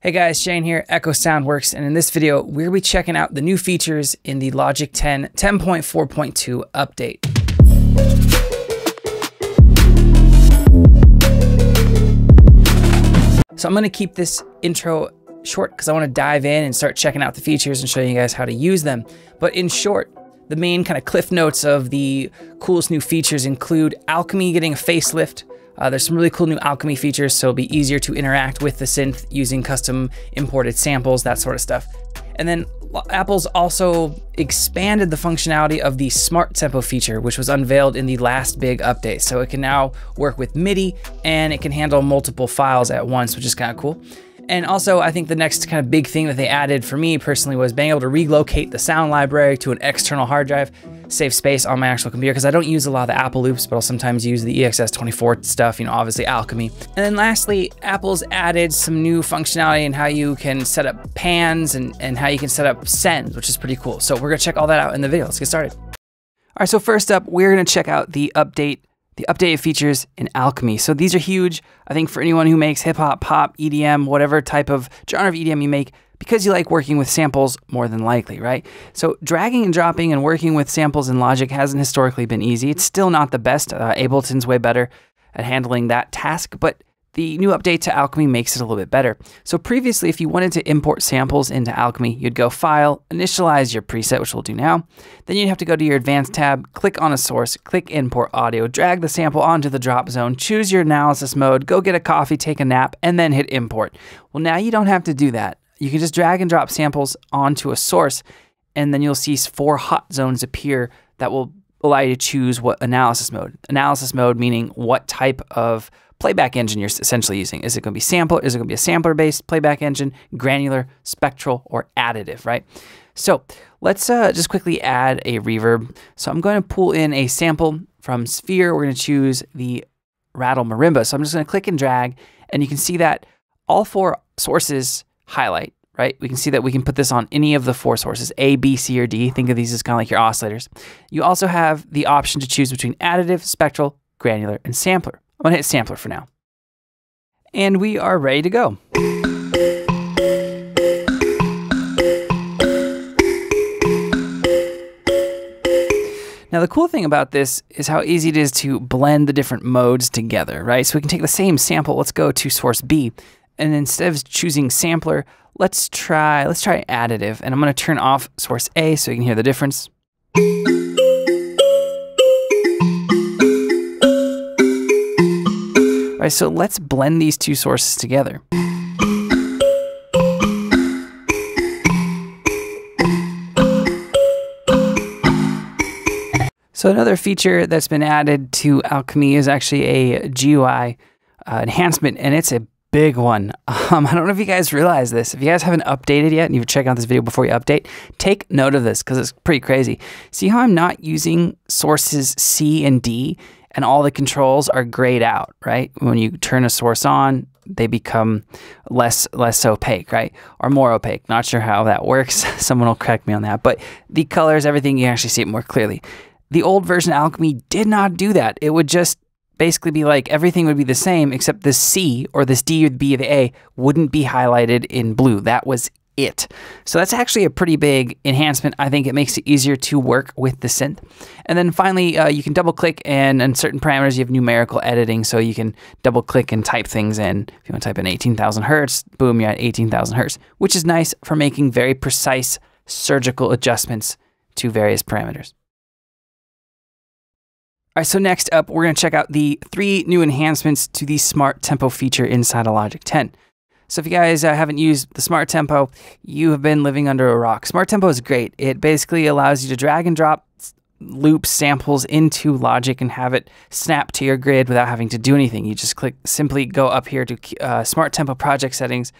Hey guys, Shane here, Echo Soundworks, and in this video, we're be checking out the new features in the Logic 10 10.4.2 update. So I'm gonna keep this intro short because I wanna dive in and start checking out the features and show you guys how to use them. But in short, the main kind of cliff notes of the coolest new features include Alchemy getting a facelift, uh, there's some really cool new alchemy features, so it'll be easier to interact with the synth using custom imported samples, that sort of stuff. And then Apple's also expanded the functionality of the Smart Tempo feature, which was unveiled in the last big update. So it can now work with MIDI and it can handle multiple files at once, which is kind of cool. And also, I think the next kind of big thing that they added for me personally was being able to relocate the sound library to an external hard drive, save space on my actual computer, because I don't use a lot of the Apple loops, but I'll sometimes use the EXS24 stuff, you know, obviously Alchemy. And then lastly, Apple's added some new functionality in how you can set up pans and, and how you can set up sends, which is pretty cool. So we're gonna check all that out in the video. Let's get started. All right, so first up, we're gonna check out the update the updated features in Alchemy. So these are huge, I think, for anyone who makes hip hop, pop, EDM, whatever type of genre of EDM you make, because you like working with samples more than likely, right? So dragging and dropping and working with samples in Logic hasn't historically been easy. It's still not the best. Uh, Ableton's way better at handling that task, but the new update to Alchemy makes it a little bit better. So previously, if you wanted to import samples into Alchemy, you'd go File, initialize your preset, which we'll do now. Then you'd have to go to your Advanced tab, click on a source, click Import Audio, drag the sample onto the drop zone, choose your analysis mode, go get a coffee, take a nap, and then hit Import. Well, now you don't have to do that. You can just drag and drop samples onto a source, and then you'll see four hot zones appear that will allow you to choose what analysis mode. Analysis mode meaning what type of playback engine you're essentially using. Is it going to be sampler? Is it going to be a sampler based playback engine, granular, spectral, or additive, right? So let's uh, just quickly add a reverb. So I'm going to pull in a sample from Sphere. We're going to choose the Rattle Marimba. So I'm just going to click and drag, and you can see that all four sources highlight, right? We can see that we can put this on any of the four sources, A, B, C, or D. Think of these as kind of like your oscillators. You also have the option to choose between additive, spectral, granular, and sampler. I'm gonna hit sampler for now. And we are ready to go. Now, the cool thing about this is how easy it is to blend the different modes together, right? So we can take the same sample, let's go to source B, and instead of choosing sampler, let's try, let's try additive. And I'm gonna turn off source A so you can hear the difference. All right, so let's blend these two sources together. So another feature that's been added to Alchemy is actually a GUI uh, enhancement, and it's a big one. Um, I don't know if you guys realize this. If you guys haven't updated yet and you've checked out this video before you update, take note of this because it's pretty crazy. See how I'm not using sources C and D and all the controls are grayed out, right? When you turn a source on, they become less less opaque, right? Or more opaque. Not sure how that works. Someone will correct me on that. But the colors, everything, you actually see it more clearly. The old version Alchemy did not do that. It would just basically be like everything would be the same except this C or this D or the B or the A wouldn't be highlighted in blue. That was it. So that's actually a pretty big enhancement. I think it makes it easier to work with the synth. And then finally, uh, you can double click and in certain parameters, you have numerical editing. So you can double click and type things in. If you want to type in 18,000 hertz, boom, you're at 18,000 hertz, which is nice for making very precise surgical adjustments to various parameters. All right, so next up, we're going to check out the three new enhancements to the Smart Tempo feature inside of Logic 10. So if you guys uh, haven't used the Smart Tempo, you have been living under a rock. Smart Tempo is great. It basically allows you to drag and drop loop samples into Logic and have it snap to your grid without having to do anything. You just click, simply go up here to uh, Smart Tempo project settings.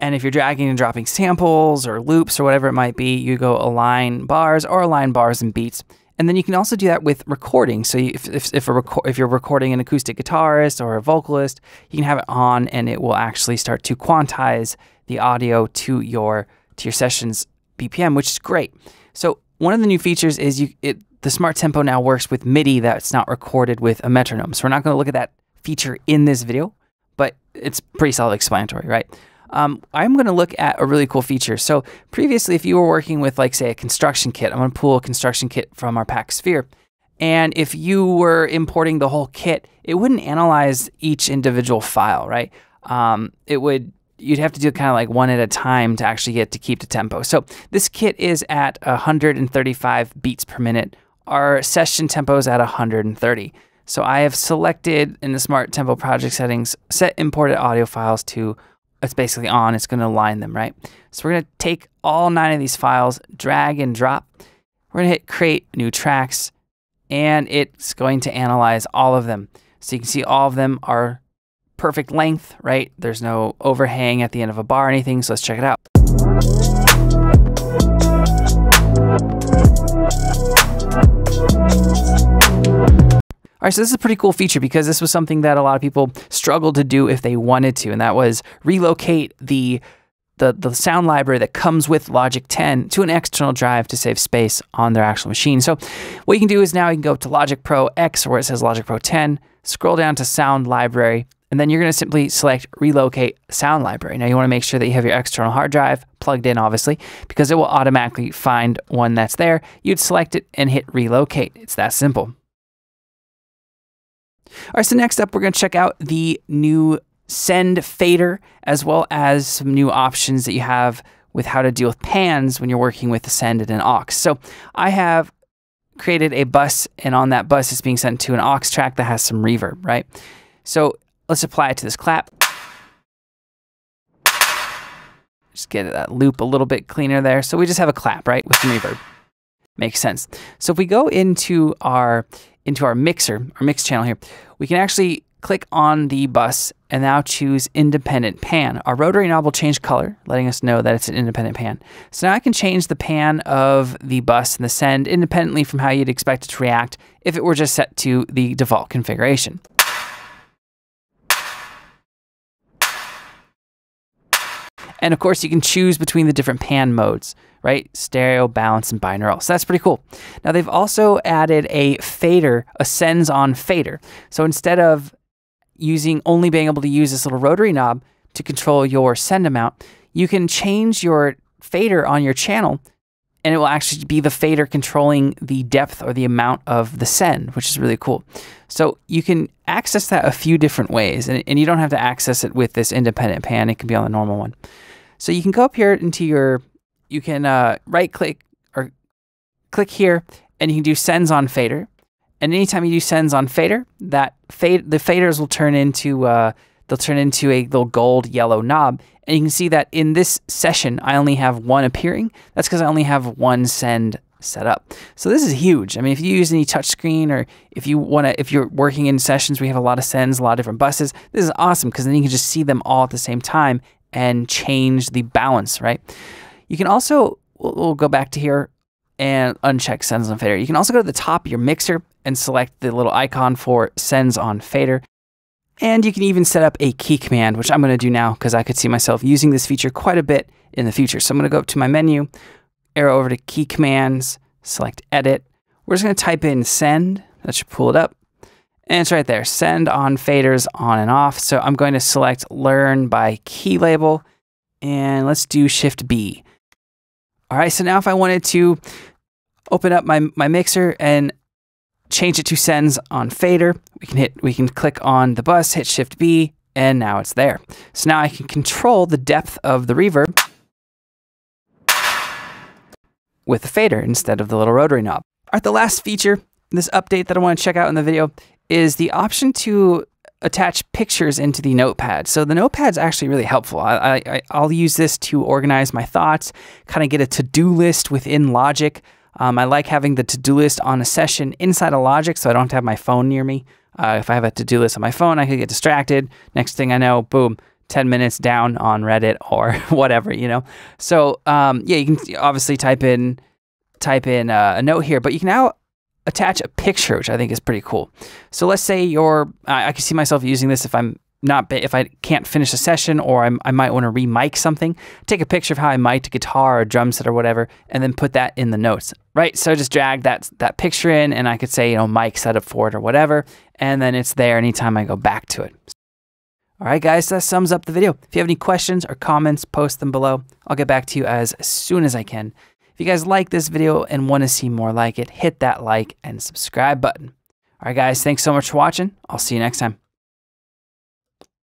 And if you're dragging and dropping samples or loops or whatever it might be, you go align bars or align bars and beats. And then you can also do that with recording. So if, if, if, reco- if, you're recording an acoustic guitarist or a vocalist, you can have it on and it will actually start to quantize the audio to your to your session's BPM, which is great. So one of the new features is you it, the Smart Tempo now works with MIDI that's not recorded with a metronome. So we're not going to look at that feature in this video, but it's pretty self-explanatory, right? Um, I'm going to look at a really cool feature. So previously, if you were working with like say a construction kit, I'm going to pull a construction kit from our Pack Sphere. And if you were importing the whole kit, it wouldn't analyze each individual file, right? Um, it would you'd have to do kind of like one at a time to actually get to keep the tempo. So this kit is at 135 beats per minute. Our session tempo is at 130. So I have selected in the Smart Tempo project settings, set imported audio files to, it's basically on, it's going to align them, right? So we're going to take all nine of these files, drag and drop. We're to hit create new tracks, and it's going to analyze all of them. So you can see all of them are perfect length, right? There's no overhang at the end of a bar or anything, so let's check it out. All right, so this is a pretty cool feature because this was something that a lot of people struggled to do if they wanted to, and that was relocate the the, the sound library that comes with Logic 10 to an external drive to save space on their actual machine. So what you can do is now you can go to Logic Pro X where it says Logic Pro 10, scroll down to Sound Library, and then you're going to simply select Relocate Sound Library. Now you want to make sure that you have your external hard drive plugged in, obviously, because it will automatically find one that's there. You'd select it and hit Relocate. It's that simple. All right, so next up, we're going to check out the new send fader, as well as some new options that you have with how to deal with pans when you're working with the send and an aux. So I have created a bus, and on that bus, it's being sent to an aux track that has some reverb, right? So let's apply it to this clap. Just get that loop a little bit cleaner there. So we just have a clap, right, with some reverb. Makes sense. So if we go into our into our mixer, our mix channel here, we can actually click on the bus and now choose independent pan. Our rotary knob will change color, letting us know that it's an independent pan. So now I can change the pan of the bus and the send independently from how you'd expect it to react if it were just set to the default configuration. And of course, you can choose between the different pan modes, right? Stereo, balance, and binaural. So that's pretty cool. Now, they've also added a fader, a sends on fader. So instead of using only being able to use this little rotary knob to control your send amount, you can change your fader on your channel and it will actually be the fader controlling the depth or the amount of the send, which is really cool. So you can access that a few different ways, and, and you don't have to access it with this independent pan. It can be on the normal one. So you can go up here into your, you can uh, right click or click here and you can do sends on fader. And anytime you do sends on fader, that fade, the faders will turn into, uh, they'll turn into a little gold yellow knob. And you can see that in this session, I only have one appearing. That's because I only have one send set up. So this is huge. I mean, if you use any touchscreen or if you want to, if you're working in sessions, we have a lot of sends, a lot of different buses. This is awesome because then you can just see them all at the same time and change the balance, right? You can also, we'll, go back to here and uncheck sends on fader. You can also go to the top of your mixer and select the little icon for sends on fader. And you can even set up a key command, which I'm going to do now because I could see myself using this feature quite a bit in the future. So I'm going to go up to my menu, arrow over to key commands, select edit. We're just going to type in send. That should pull it up. And it's right there, send on faders on and off. So I'm going to select learn by key label and let's do shift B. All right, so now if I wanted to open up my, my mixer and change it to sends on fader, we can hit, we can click on the bus, hit shift B, and now it's there. So now I can control the depth of the reverb with the fader instead of the little rotary knob. All right, the last feature, this update that I want to check out in the video is the option to attach pictures into the notepad. So the notepad's actually really helpful. I, I, I'll use this to organize my thoughts, kind of get a to-do list within Logic. Um, I like having the to-do list on a session inside of Logic so I don't have have my phone near me. Uh, if I have a to-do list on my phone, I could get distracted. Next thing I know, boom, 10 minutes down on Reddit or whatever, you know? So um, yeah, you can obviously type in type in uh, a note here, but you can now attach a picture, which I think is pretty cool. So let's say you're, I, I can see myself using this if I'm not, if I can't finish a session or I'm, i might want to re-mic something, take a picture of how I mic a guitar or drum set or whatever, and then put that in the notes, right? So just drag that, that picture in and I could say, you know, mic setup for it or whatever, and then it's there anytime I go back to it. All right, guys, that sums up the video. If you have any questions or comments, post them below. I'll get back to you as soon as I can. If you guys like this video and want to see more like it, hit that like and subscribe button. All right, guys, thanks so much for watching. I'll see you next time.